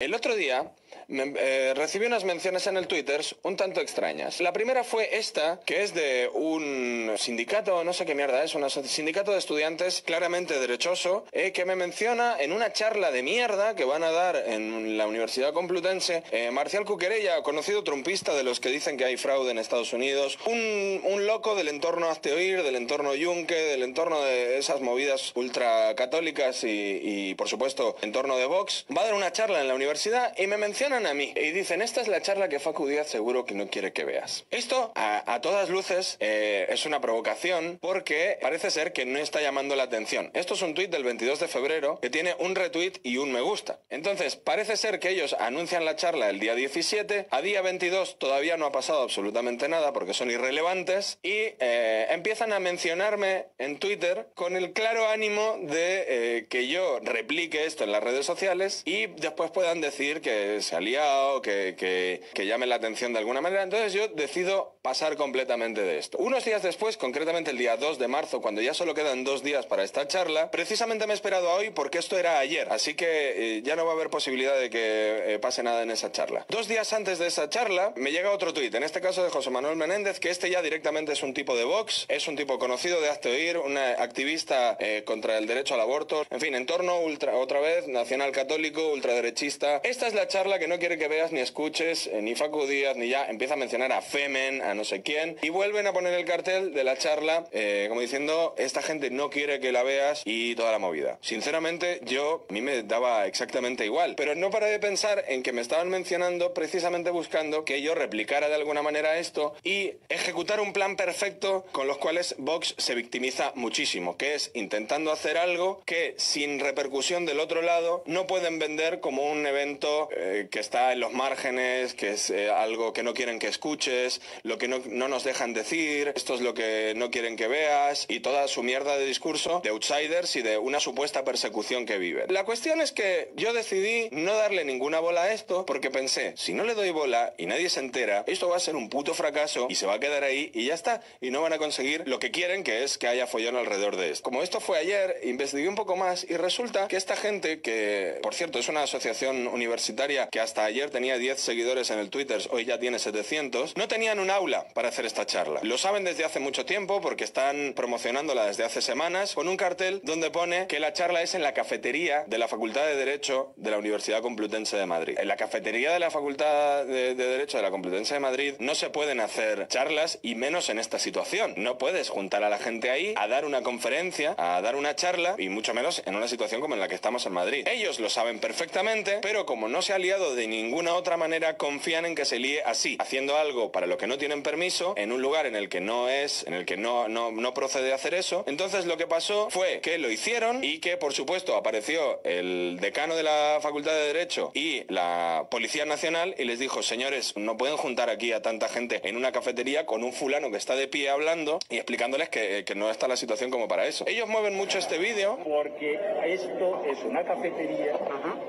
El otro día eh, recibí unas menciones en el Twitter un tanto extrañas. La primera fue esta, que es de un sindicato, no sé qué mierda es, un sindicato de estudiantes claramente derechoso, eh, que me menciona en una charla de mierda que van a dar en la Universidad Complutense eh, Marcial Cuquerella, conocido trumpista de los que dicen que hay fraude en Estados Unidos, un, un loco del entorno Azteoir, del entorno Yunque, del entorno de esas movidas ultracatólicas y, y, por supuesto, entorno de Vox, va a dar una charla en la universidad y me y dicen, esta es la charla que Facu Díaz seguro que no quiere que veas. Esto, a, a todas luces, eh, es una provocación porque parece ser que no está llamando la atención. Esto es un tuit del 22 de febrero que tiene un retweet y un me gusta. Entonces, parece ser que ellos anuncian la charla el día 17, a día 22 todavía no ha pasado absolutamente nada porque son irrelevantes y eh, empiezan a mencionarme en Twitter con el claro ánimo de eh, que yo replique esto en las redes sociales y después puedan decir que se ha liado, que, que, que llame la atención de alguna manera. Entonces yo decido pasar completamente de esto. Unos días después, concretamente el día 2 de marzo, cuando ya solo quedan dos días para esta charla, precisamente me he esperado a hoy porque esto era ayer, así que eh, ya no va a haber posibilidad de que eh, pase nada en esa charla. Dos días antes de esa charla me llega otro tuit, en este caso de José Manuel Menéndez, que este ya directamente es un tipo de Vox, es un tipo conocido de Hazte Oír, una activista eh, contra el derecho al aborto, en fin, entorno ultra, otra vez, nacional católico, ultraderechista. Esta es la charla que no quiere que veas ni escuches, eh, ni Facu Díaz, ni ya, empieza a mencionar a Femen, a no sé quién, y vuelven a poner el cartel de la charla, eh, como diciendo, esta gente no quiere que la veas y toda la movida. Sinceramente, yo, a mí me daba exactamente igual, pero no paré de pensar en que me estaban mencionando precisamente buscando que yo replicara de alguna manera esto y ejecutar un plan perfecto con los cuales Vox se victimiza muchísimo, que es intentando hacer algo que sin repercusión del otro lado no pueden vender como un evento eh, que está en los márgenes, que es eh, algo que no quieren que escuches, lo que no, no nos dejan decir, esto es lo que no quieren que veas y toda su mierda de discurso de outsiders y de una supuesta persecución que viven. La cuestión es que yo decidí no darle ninguna bola a esto porque pensé, si no le doy bola y nadie se entera, esto va a ser un puto fracaso y se va a quedar ahí y ya está. Y no van a conseguir lo que quieren, que es que haya follón alrededor de esto. Como esto fue ayer, investigué un poco más y resulta que esta gente, que por cierto es una asociación universitaria hasta ayer tenía 10 seguidores en el Twitter, hoy ya tiene 700, no tenían un aula para hacer esta charla. Lo saben desde hace mucho tiempo porque están promocionándola desde hace semanas con un cartel donde pone que la charla es en la cafetería de la Facultad de Derecho de la Universidad Complutense de Madrid. En la cafetería de la Facultad de, de Derecho de la Complutense de Madrid no se pueden hacer charlas y menos en esta situación. No puedes juntar a la gente ahí a dar una conferencia, a dar una charla y mucho menos en una situación como en la que estamos en Madrid. Ellos lo saben perfectamente, pero como no se ha liado de ninguna otra manera, confían en que se líe así, haciendo algo para lo que no tienen permiso, en un lugar en el que no es, en el que no, no, no procede hacer eso. Entonces lo que pasó fue que lo hicieron y que por supuesto apareció el decano de la Facultad de Derecho y la Policía Nacional y les dijo, señores, no pueden juntar aquí a tanta gente en una cafetería con un fulano que está de pie hablando y explicándoles que, que no está la situación como para eso. Ellos mueven mucho este vídeo Porque esto es una cafetería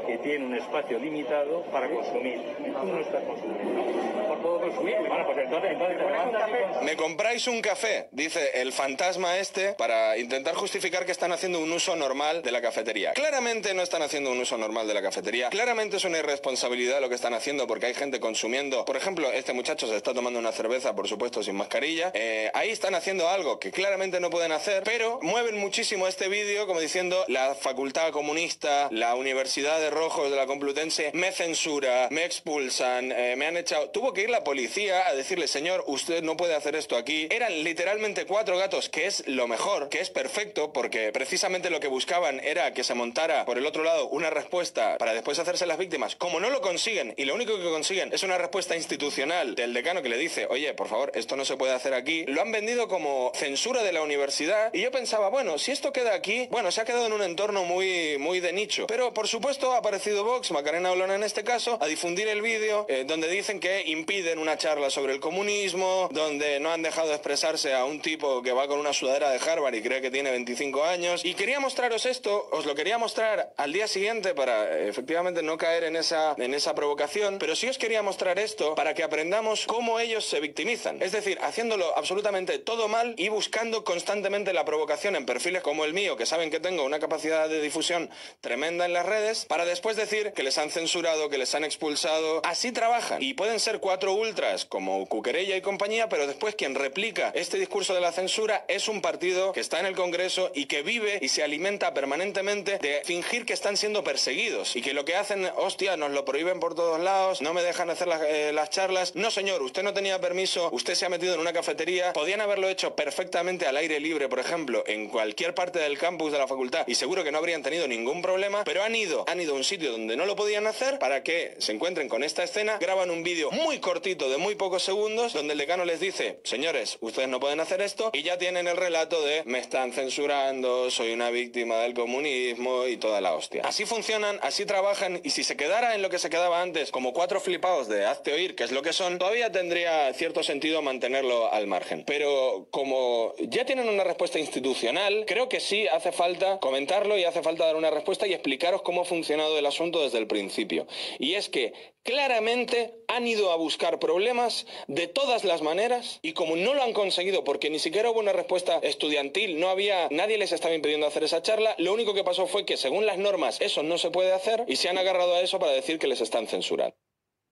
que tiene un espacio limitado para consumir. Tú no estás consumiendo. Por todo consumir. Bueno, pues entonces, entonces te levantas y consumes. Me compráis un café, dice el fantasma este, para intentar justificar que están haciendo un uso normal de la cafetería. Claramente no están haciendo un uso normal de la cafetería. Claramente es una irresponsabilidad lo que están haciendo porque hay gente consumiendo. Por ejemplo, este muchacho se está tomando una cerveza, por supuesto, sin mascarilla. Eh, ahí están haciendo algo que claramente no pueden hacer, pero mueven muchísimo este vídeo como diciendo la facultad comunista, la Universidad de Rojos de la Complutense me censura, me expulsan, eh, me han echado. Tuvo que ir la policía a decirle, señor, usted no puede hacer esto aquí. Eran literalmente cuatro gatos, que es lo mejor, que es perfecto, porque precisamente lo que buscaban era que se montara por el otro lado una respuesta para después hacerse las víctimas. Como no lo consiguen, y lo único que consiguen es una respuesta institucional del decano que le dice, oye, por favor, esto no se puede hacer aquí, lo han vendido como censura de la universidad. Y yo pensaba, bueno, si esto queda aquí, bueno, se ha quedado en un entorno muy, muy de nicho. Pero por supuesto ha aparecido Vox, Macarena Olona en este caso, a difundir el vídeo eh, donde dicen que impiden una charla sobre el comunismo, donde no han dejado expresarse a un tipo que va con una sudadera de Harvard y cree que tiene 25 años. Y quería mostraros esto, os lo quería mostrar al día siguiente para eh, efectivamente no caer en esa, en esa provocación, pero sí os quería mostrar esto para que aprendamos cómo ellos se victimizan. Es decir, haciéndolo absolutamente todo mal y buscando constantemente la provocación en perfiles como el mío, que saben que tengo una capacidad de difusión tremenda en las redes, para después decir que les han censurado, que les han expulsado. Así trabajan. Y pueden ser cuatro ultras como Cuquerella y compañía, pero después quien replica este discurso de la censura es un partido que está en el Congreso y que vive y se alimenta permanentemente de fingir que están siendo perseguidos y que lo que hacen, hostia, nos lo prohíben por todos lados, no me dejan hacer las, eh, las charlas. No, señor, usted no tenía permiso, usted se ha metido en una cafetería. Podían haberlo hecho perfectamente al aire libre, por ejemplo, en cualquier parte del campus de la facultad y seguro que no habrían tenido ningún problema, pero han ido, han ido a un sitio donde no lo podían hacer que se encuentren con esta escena, graban un vídeo muy cortito de muy pocos segundos donde el decano les dice, señores, ustedes no pueden hacer esto y ya tienen el relato de me están censurando, soy una víctima del comunismo y toda la hostia. Así funcionan, así trabajan y si se quedara en lo que se quedaba antes como cuatro flipados de hazte oír, que es lo que son, todavía tendría cierto sentido mantenerlo al margen. Pero como ya tienen una respuesta institucional, creo que sí hace falta comentarlo y hace falta dar una respuesta y explicaros cómo ha funcionado el asunto desde el principio. Y es que claramente han ido a buscar problemas de todas las maneras y como no lo han conseguido porque ni siquiera hubo una respuesta estudiantil, no había, nadie les estaba impidiendo hacer esa charla, lo único que pasó fue que según las normas eso no se puede hacer y se han agarrado a eso para decir que les están censurando.